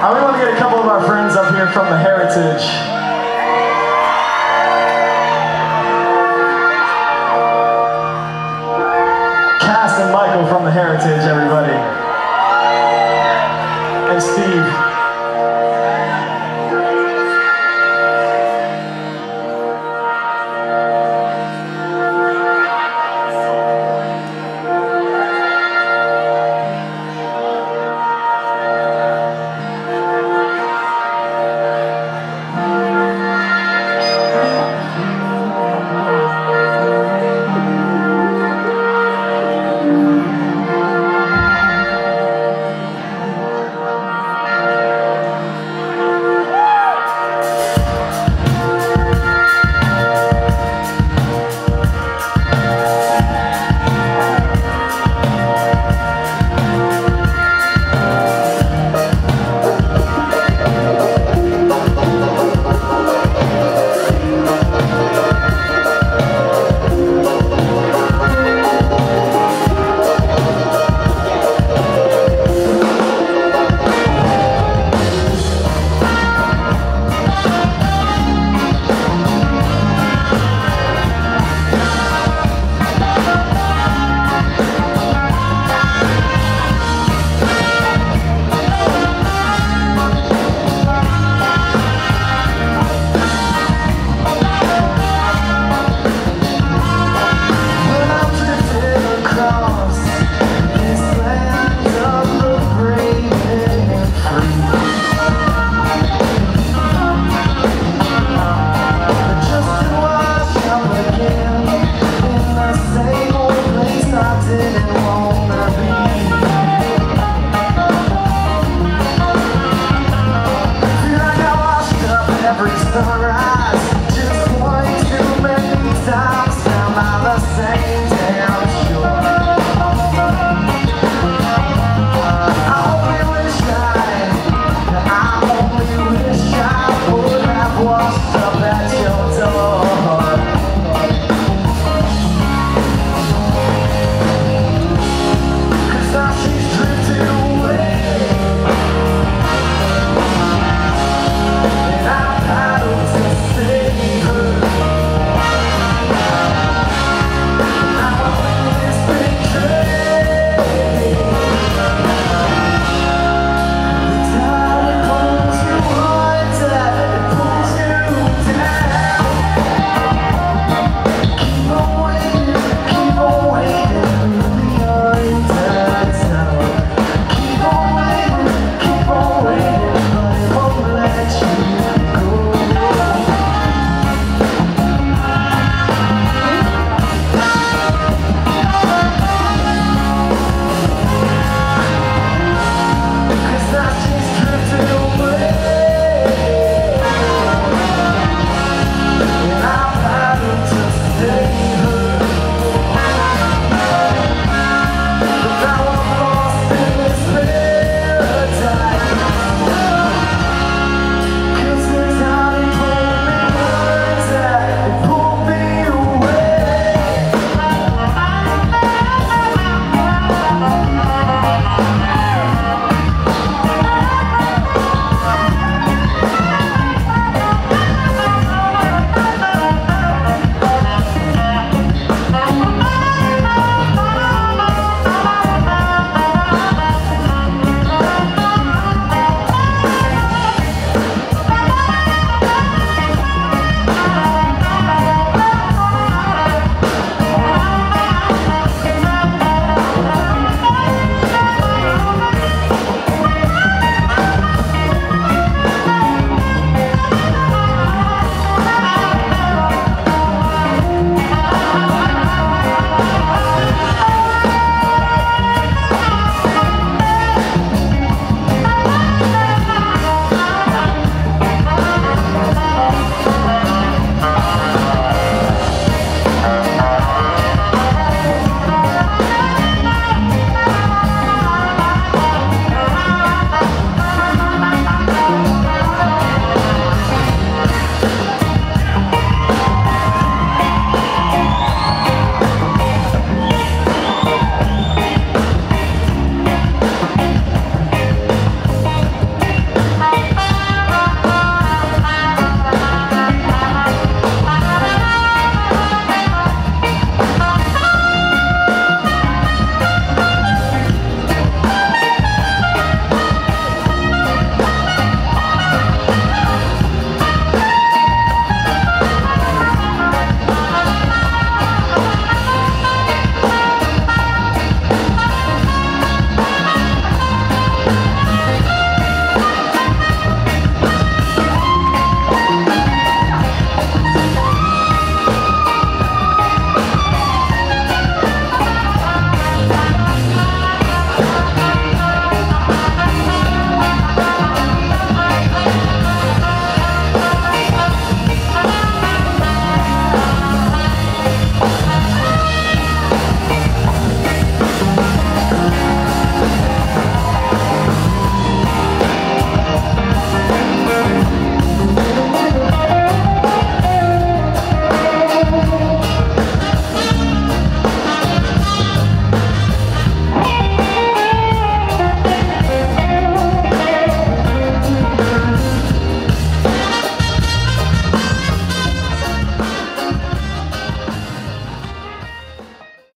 I really want to get a couple of our friends up here from the Heritage. Cass and Michael from the Heritage,